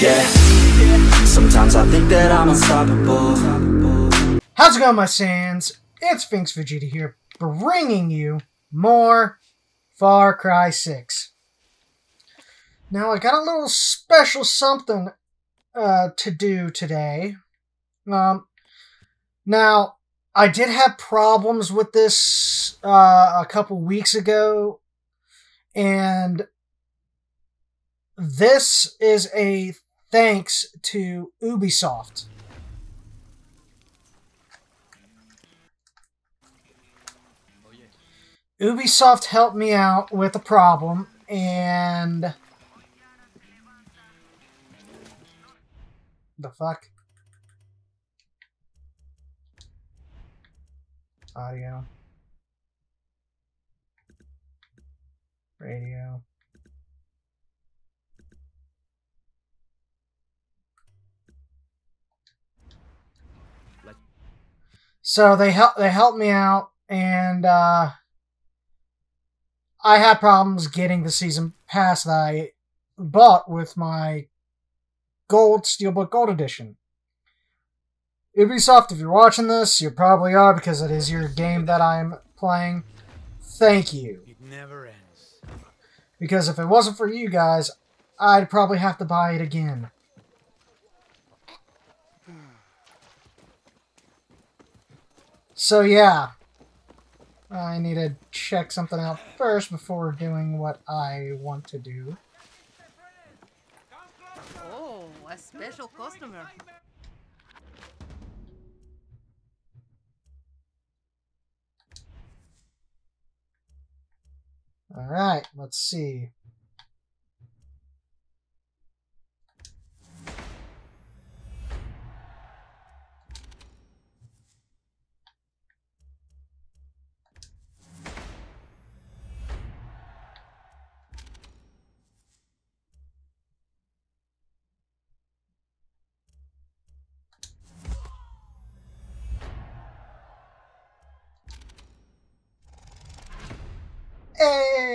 Yeah, sometimes I think that I'm unstoppable How's it going, my Saiyans? It's Fenix Vegeta here, bringing you more Far Cry 6. Now, I got a little special something uh, to do today. Um, now, I did have problems with this uh, a couple weeks ago, and this is a thanks to Ubisoft. Ubisoft helped me out with a problem, and the fuck? Audio. Radio. So they help they helped me out and uh I had problems getting the season pass that I bought with my gold Steelbook Gold Edition. Ubisoft, if you're watching this, you probably are because it is your game that I'm playing. Thank you. It never ends. Because if it wasn't for you guys, I'd probably have to buy it again. So yeah, I need to check something out first before doing what I want to do. Oh, a special customer. Alright, let's see.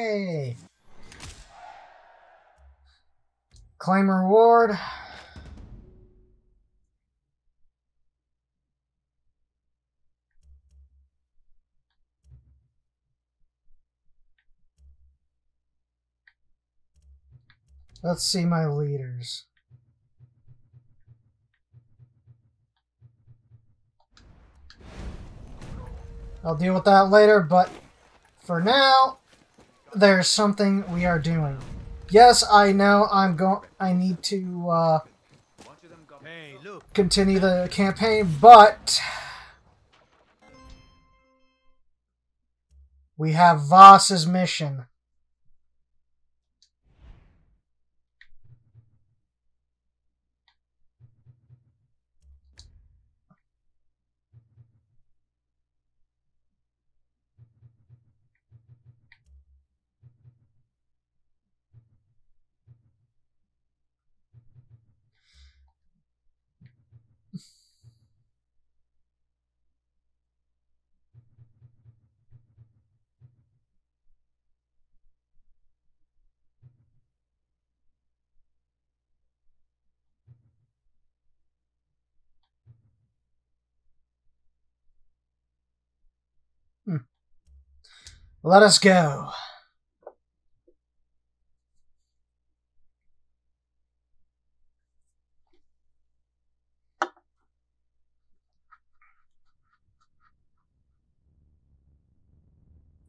Hey! Claim reward. Let's see my leaders. I'll deal with that later, but for now, there's something we are doing. Yes, I know I'm going. I need to uh, continue the campaign, but we have Vaas's mission. Let us go.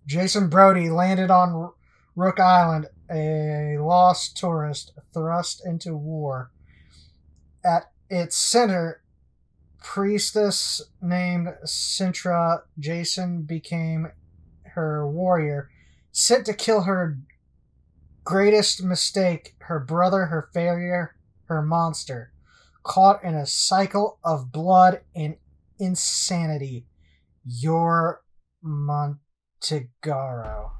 Jason Brody landed on Rook Island, a lost tourist thrust into war. At its center, priestess named Citra Jason became her warrior, sent to kill her greatest mistake, her brother, her failure, her monster. caught in a cycle of blood and insanity. You're Montenegro.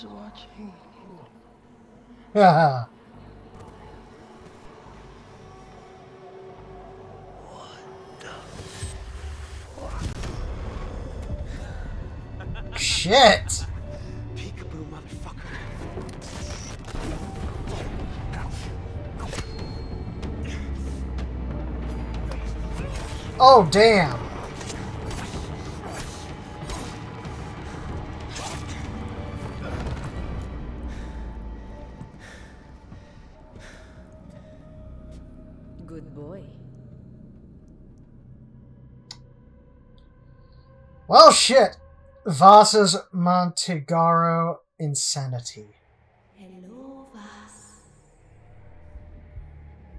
Who's watching? Haha. Shit! Peekaboo, motherfucker. Oh, damn. Good boy. Well, shit. Vasa's Montenegro insanity. Hello, Vaas.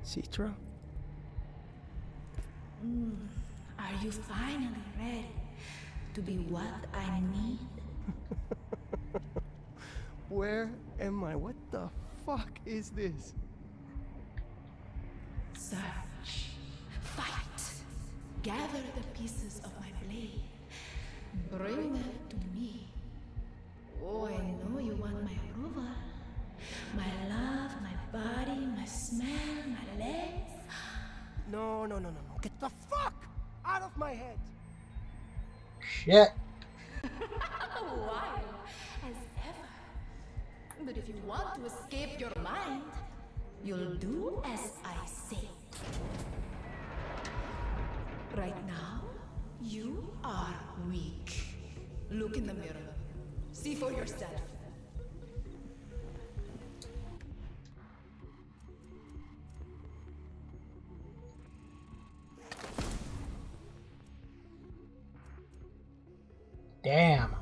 Citra? Mm, are you finally ready to be what I need? Where am I? What the fuck is this? Search, fight, gather the pieces of my blade, bring them to me. Oh, I know you want my approval, my love, my body, my smell, my legs. No, no, no, no, no. Get the fuck out of my head! Shit. Wild as ever. But if you want to escape your mind, you'll do as I say. Right now, you are weak. Look in the mirror. See for yourself. Damn.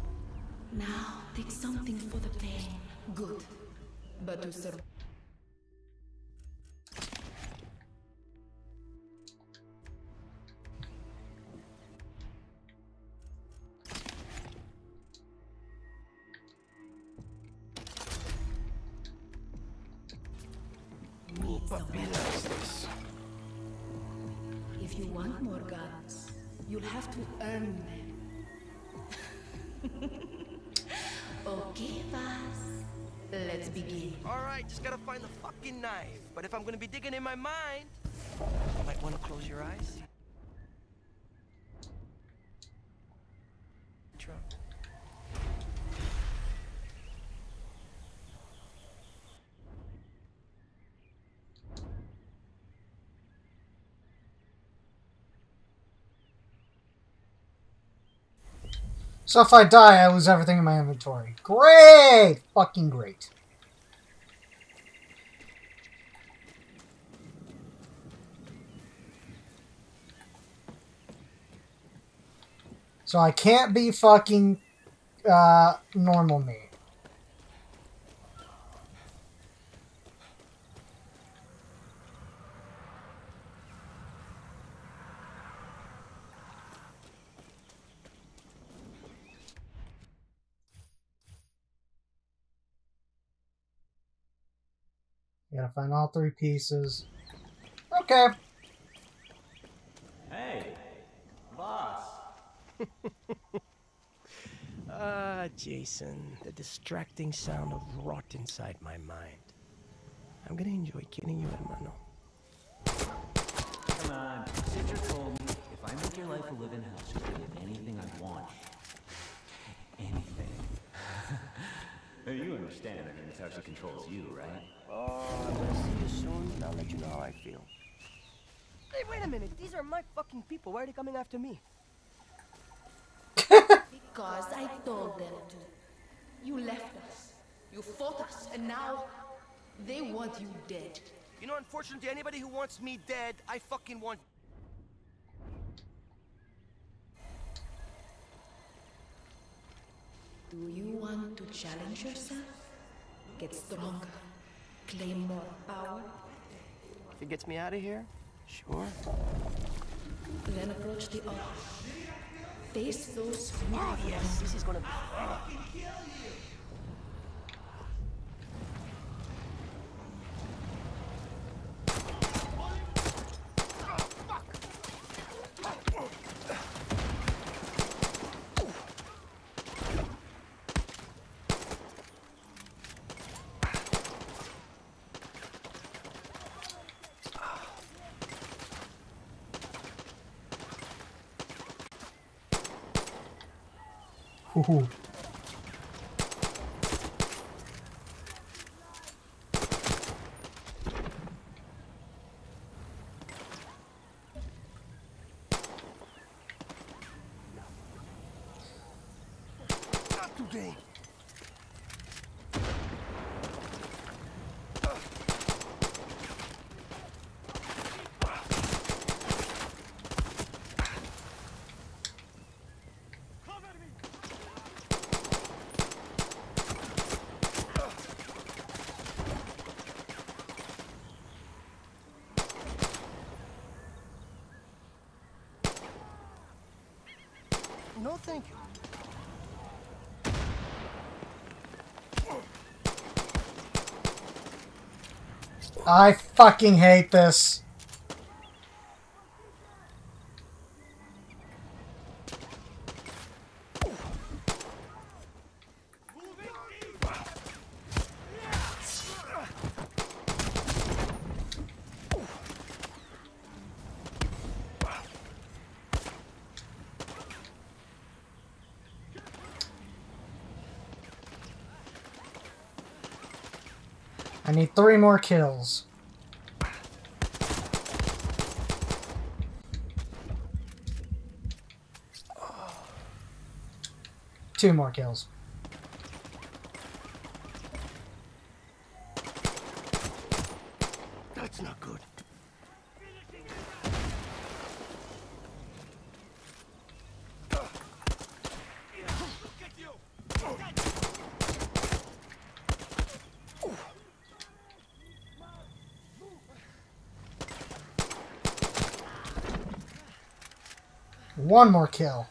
Now, take something for the pain. Good. But to survive. Gonna be digging in my mind, you might wanna close your eyes. Citra. So if I die, I lose everything in my inventory. Great! Fucking great. So I can't be fucking uh, normal me. Gotta find all three pieces. Okay. Hey, boss. Ah, Jason, the distracting sound of rot inside my mind. I'm gonna enjoy killing you, hermano. Come on, Sister told me if I make your life a living hell, she'll give me anything I want. Anything. you understand, I mean, it's how she controls you, right? Oh, I'm gonna see you soon, and I'll let you know how I feel. Hey, wait a minute. These are my fucking people. Why are they coming after me? Because I told them to. You left us. You fought us, and now they want you dead. You know, unfortunately, anybody who wants me dead, I fucking want. Do you want to challenge yourself? Get stronger. Claim more power. If it gets me out of here, sure. Then approach the altar. Face those who Oh, yes, this is gonna be Ooh. I fucking hate this. I need three more kills. Two more kills. That's not good. One more kill.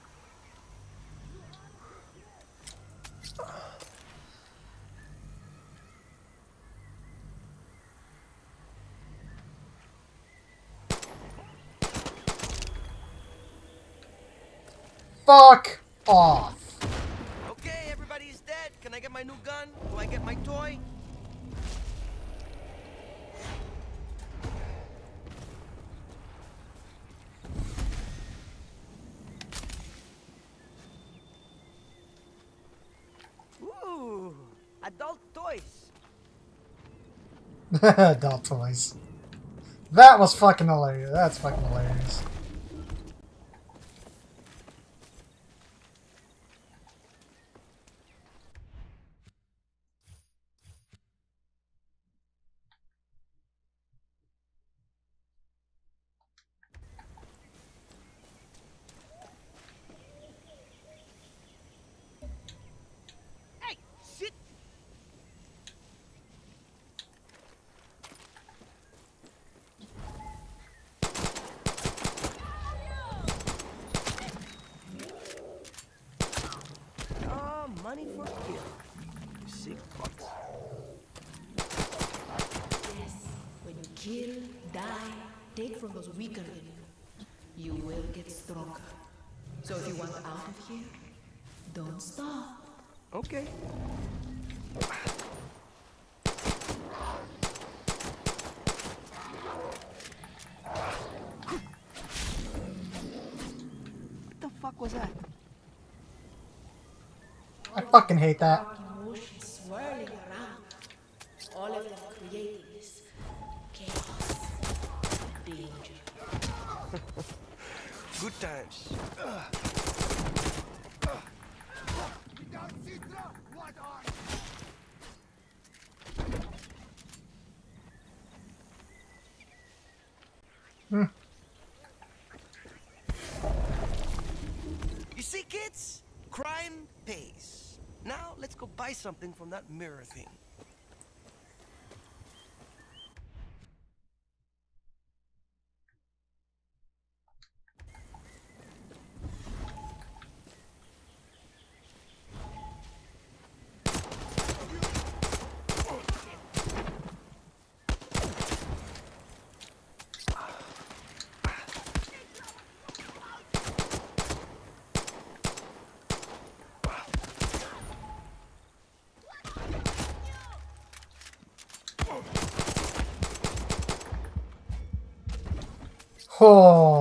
Fuck off. Adult toys. That was fucking hilarious. That's fucking hilarious. Hey, sit. Ah, money for kill. Six bucks. Yes, when you kill, die, take from those weaker than you, you will get stronger. So if you want out of here, don't stop. Okay. What the fuck was that? I fucking hate that. Dark emotions swirling around. All of them creating this chaos, danger. Good times. You see, kids? Crime pays. Now let's go buy something from that mirror thing.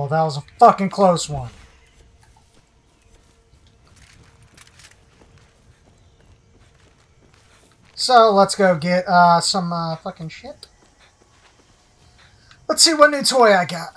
That was a fucking close one. So let's go get uh, some uh, fucking shit. Let's see what new toy I got.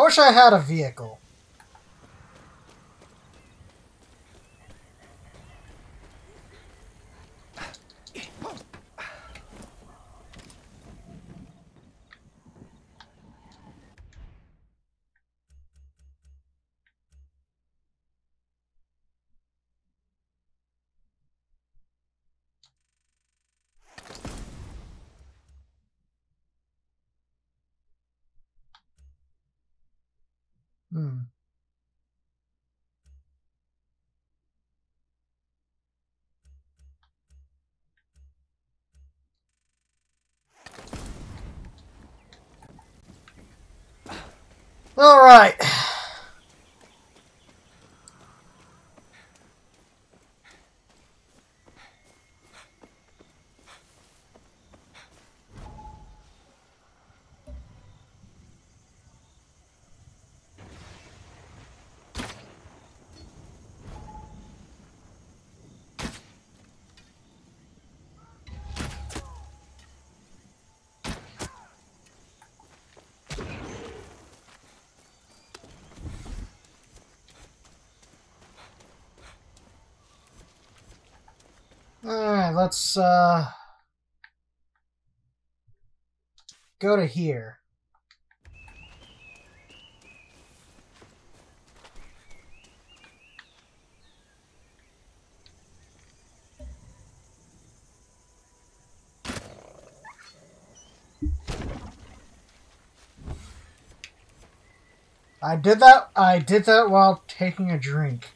I wish I had a vehicle. Hmm. All right. All right, let's uh go to here. I did that I did that while taking a drink.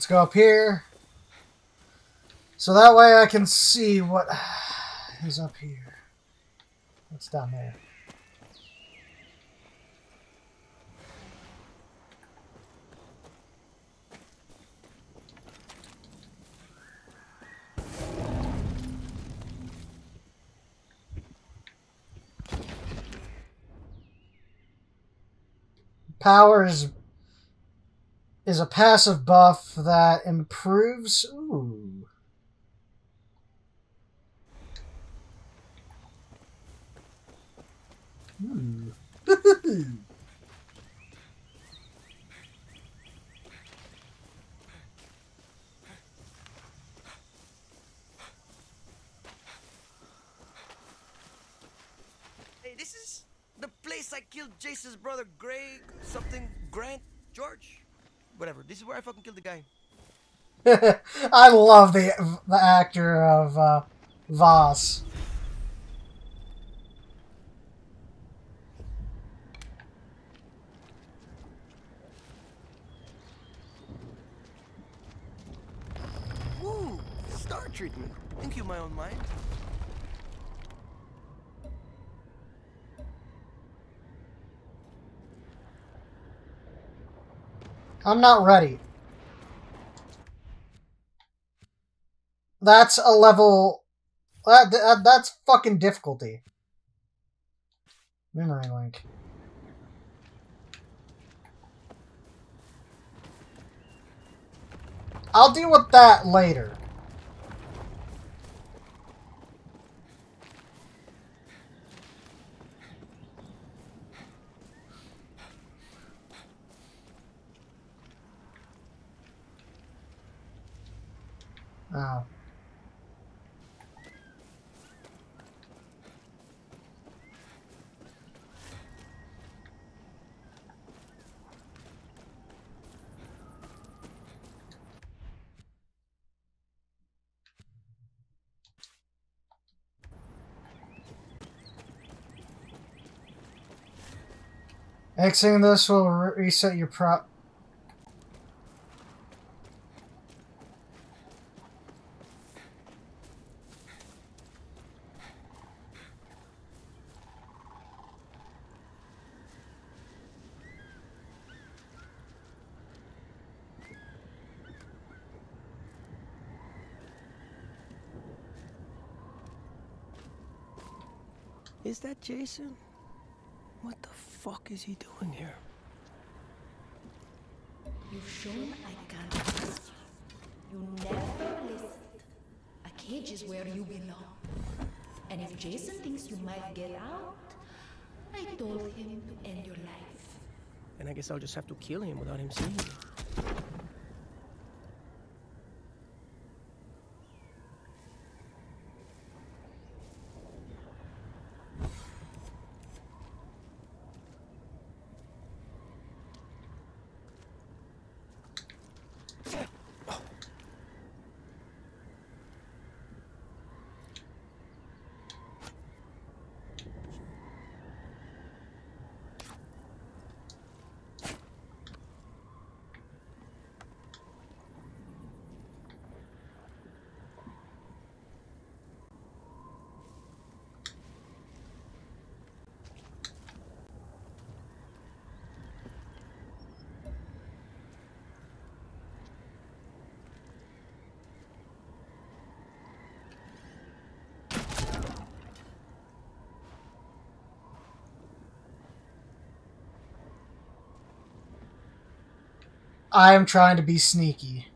Let's go up here. So that way I can see what is up here. What's down there? Power is is a passive buff that improves. Ooh. Ooh. Hey, this is the place I killed Jason's brother, Greg, something, Grant, George, whatever. This is where I fucking killed the guy. I love the the actor of uh, Vaas. treatment. Thank you, my own mind. I'm not ready. That's a level. That, that that's fucking difficulty. Memory link. I'll deal with that later. Oh. Exiting this will reset your prop. That Jason? What the fuck is he doing here? You've shown I can't trust you. You never listened. A cage is where you belong. And if Jason thinks you might get out, I told him to end your life. And I guess I'll just have to kill him without him seeing it. I am trying to be sneaky.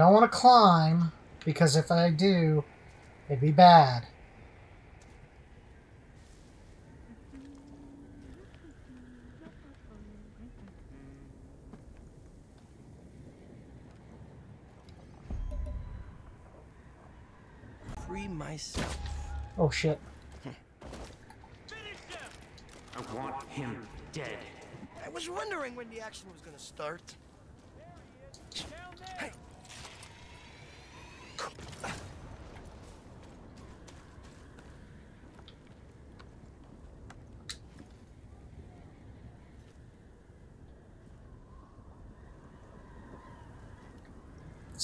Don't want to climb because if I do, it'd be bad. Free myself. Oh shit. I want him dead. I was wondering when the action was gonna start.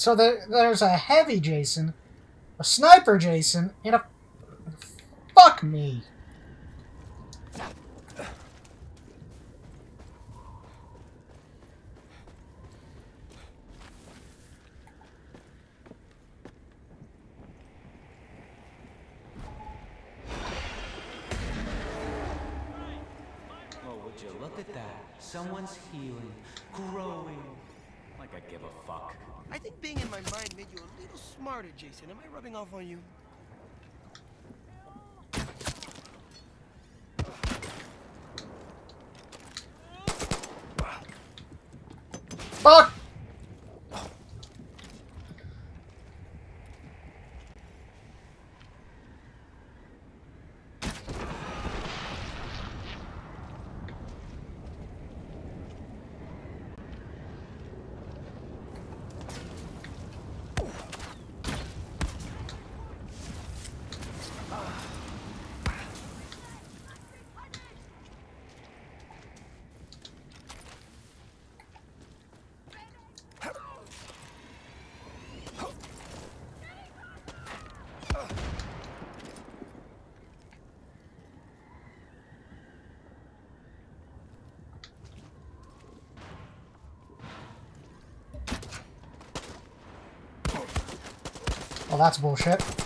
So there, there's a heavy Jason, a sniper Jason, and a. Fuck me. Jason. Am I rubbing off on you? Fuck! That's bullshit.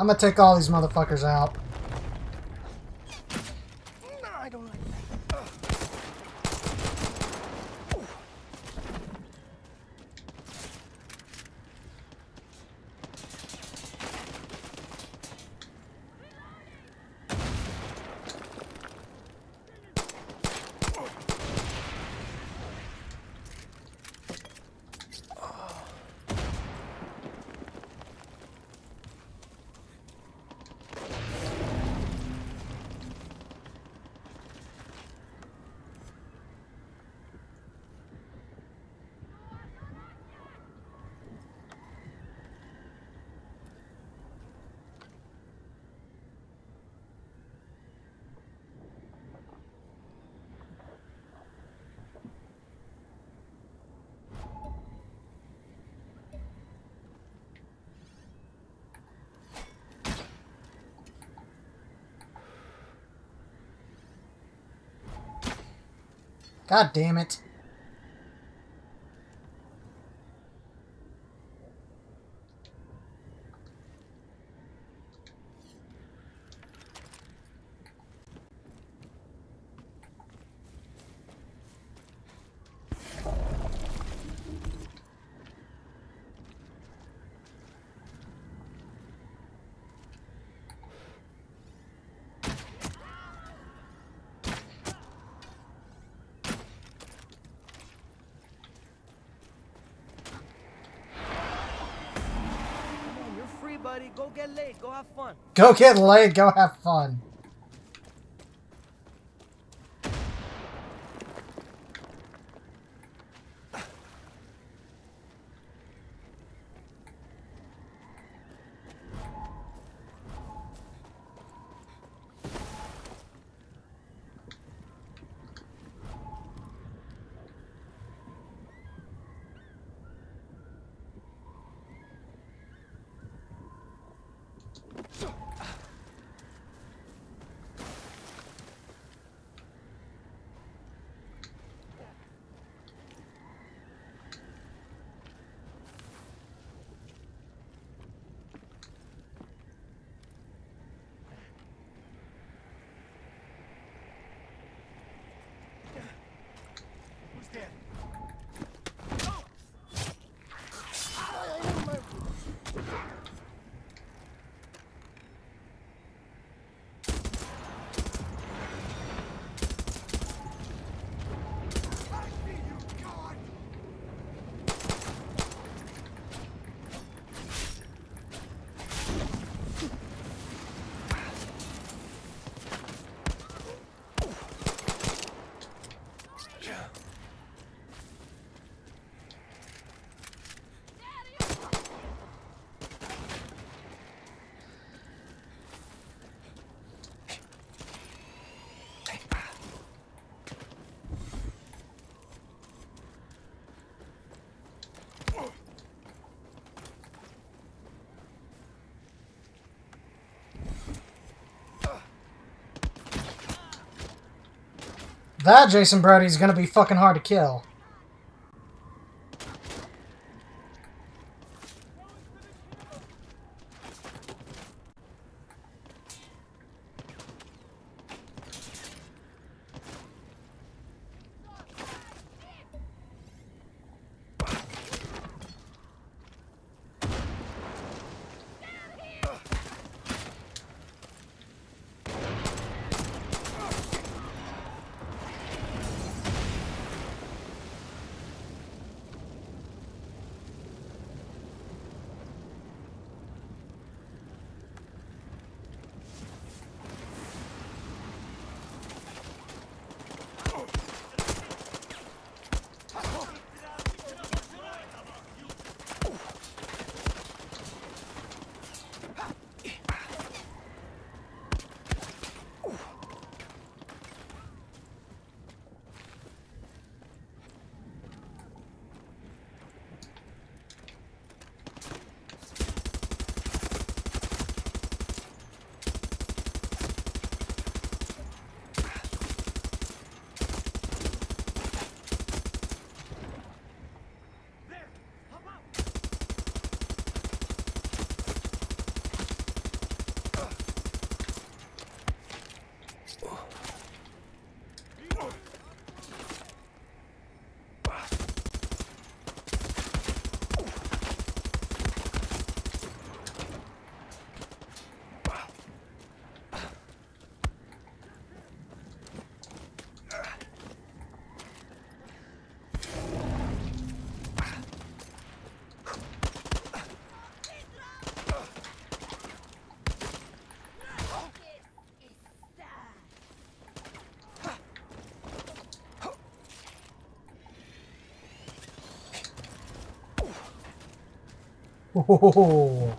I'm gonna take all these motherfuckers out. No, I don't like that. God damn it. Come on, you're free, buddy. Go get laid. Go have fun. Go get laid, go have fun. That Jason Brody is gonna be fucking hard to kill. Oh.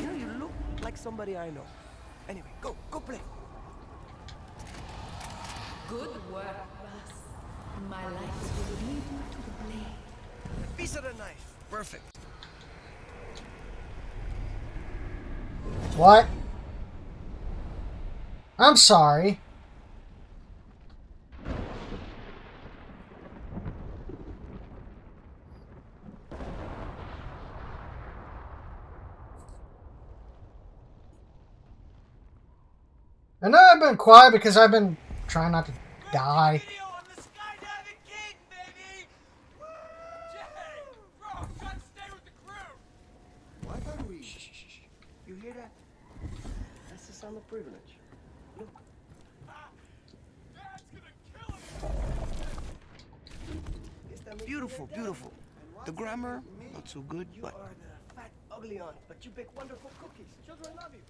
You know, you look like somebody I know. Anyway, go, go play. Good work, Russ. My lights will lead you to the blade. Piece of the knife. Perfect. What? I'm sorry. I know I've been quiet because I've been trying not to die. Why don't we? Shh, shh, shh. You hear that? That's the sound of privilege. Look. Beautiful, beautiful. The grammar, not so good, you but... are the fat, ugly aunt, but you bake wonderful cookies. Children love you.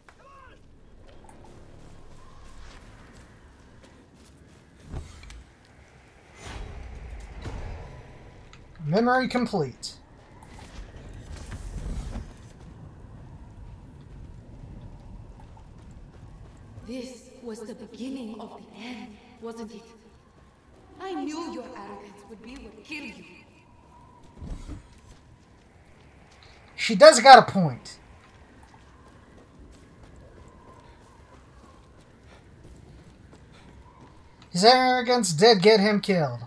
Memory complete. This was the beginning of the end, wasn't it? I knew your arrogance would be what killed you. She does got a point. His arrogance did get him killed.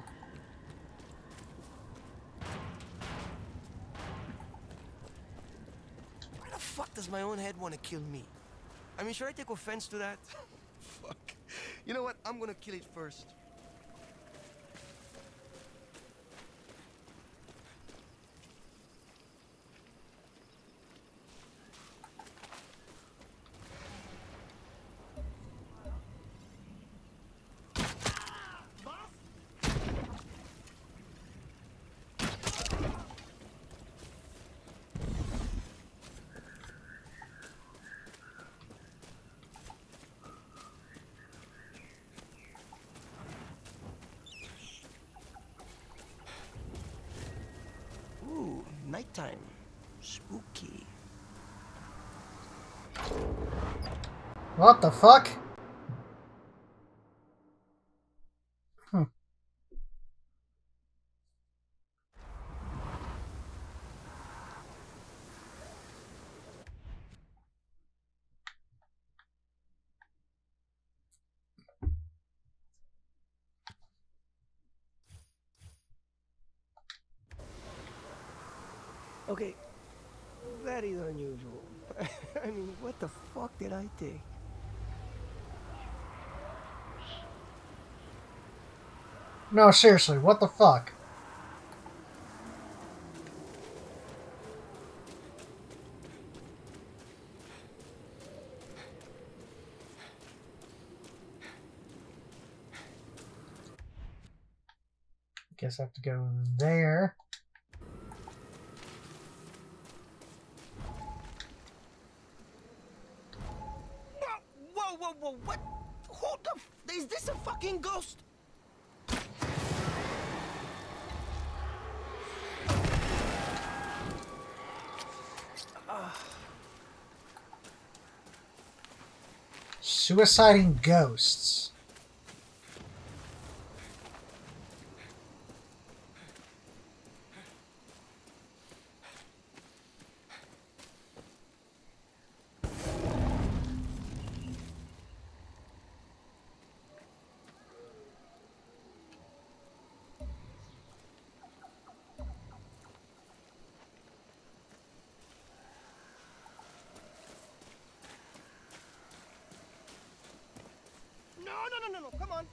Why the fuck does my own head want to kill me? I mean, should I take offense to that? fuck. You know what? I'm gonna kill it first. Nighttime. Spooky. What the fuck? Hmm. Okay, that is unusual. I mean, what the No, seriously, what the fuck? Guess I have to go there. Whoa, whoa, whoa, what? Who the f- Is this a fucking ghost? Suiciding ghosts. No, no, no, no, no, come on.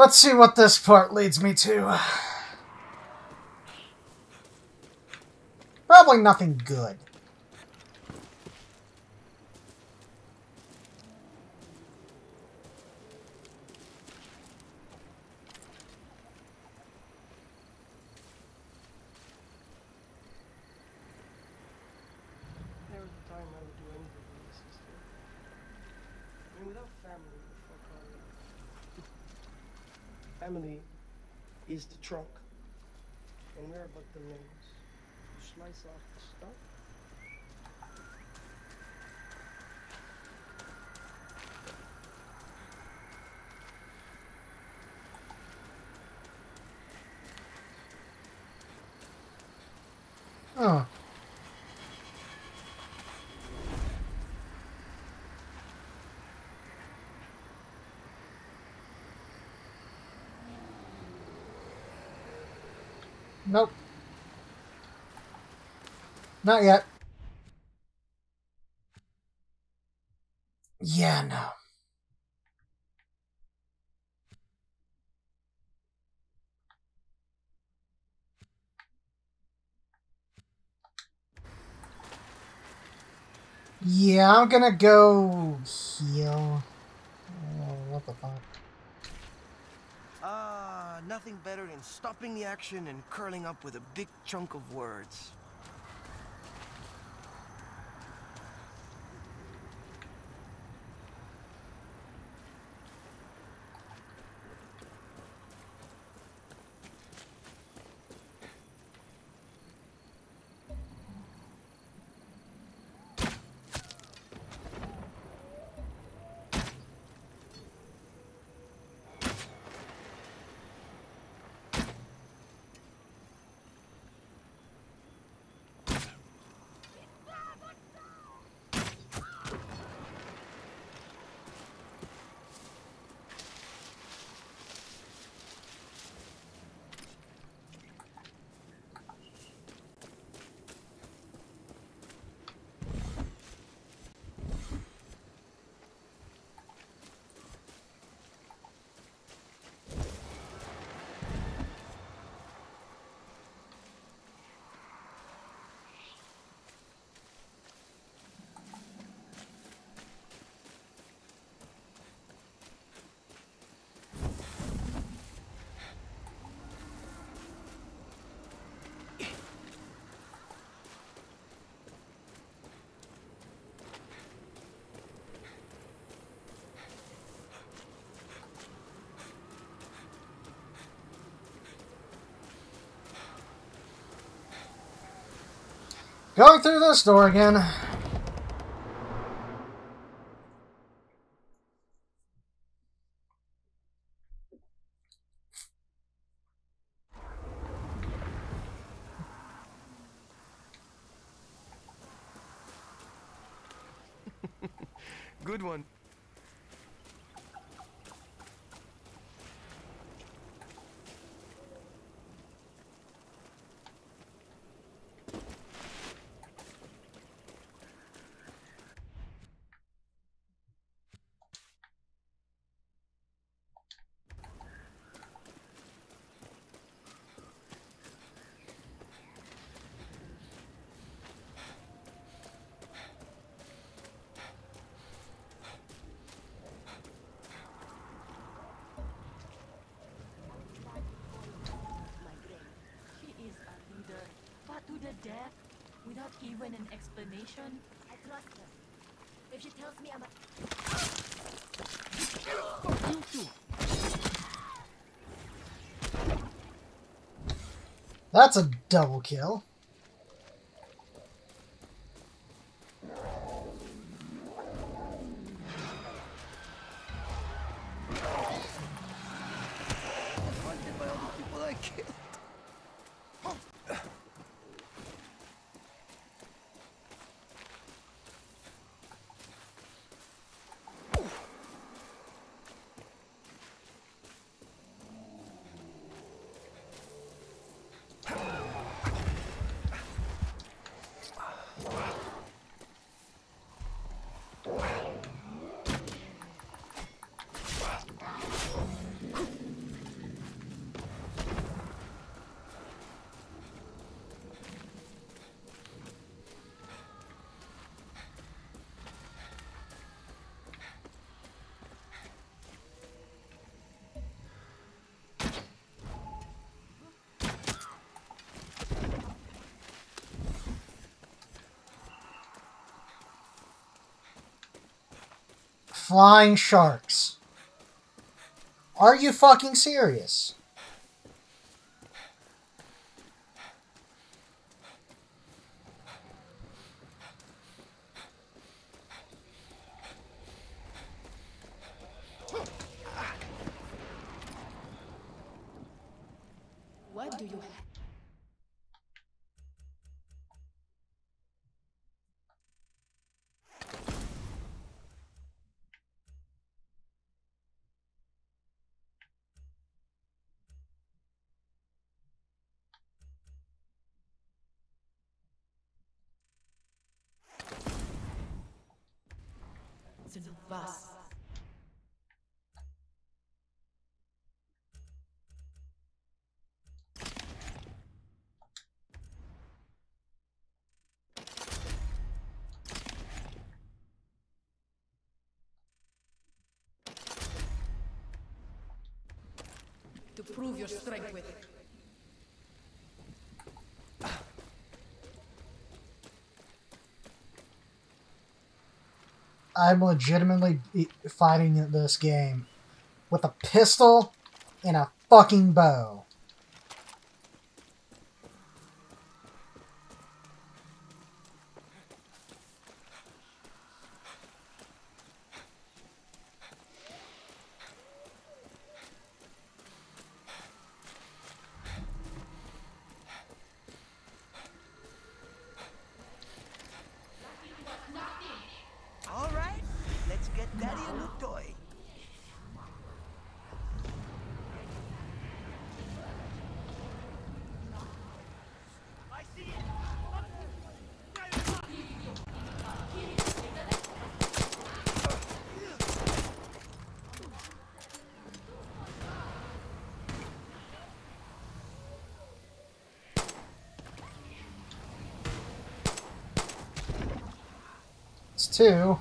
Let's see what this part leads me to. Probably nothing good. There was a time I would do anything for my sister. I mean, without family, what the fuck are we? Family is the trunk, and we're but the limbs. Slice off the stump. Oh. Nope. Not yet. Yeah, no. Yeah, I'm gonna go heal. Oh, what the fuck? Nothing better than stopping the action and curling up with a big chunk of words. Going through this door again. Good one. Death, without even an explanation. I trust her. If she tells me I'm a... That's a double kill. Flying sharks. Are you fucking serious? What do you have? Was? To prove your strength with. I'm legitimately fighting this game with a pistol and a fucking bow. All right, let's get Daddy a new toy. It's two.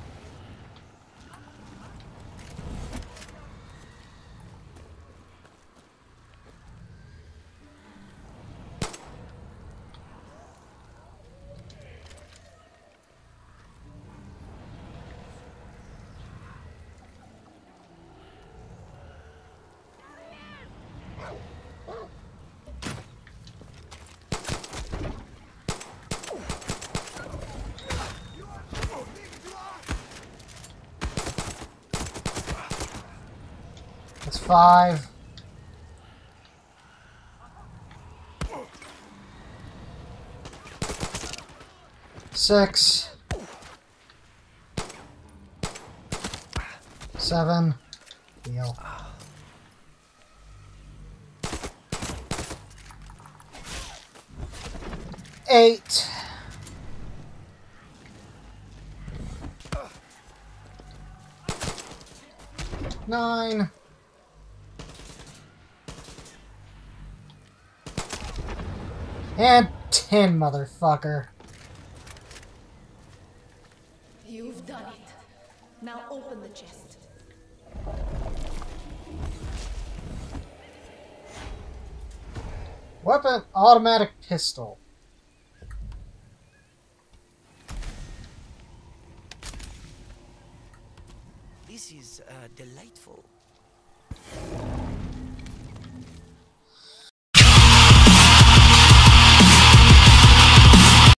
Five. Six. Seven. Deal. Eight. 10, motherfucker. You've done it. Now open the chest. Weapon automatic pistol.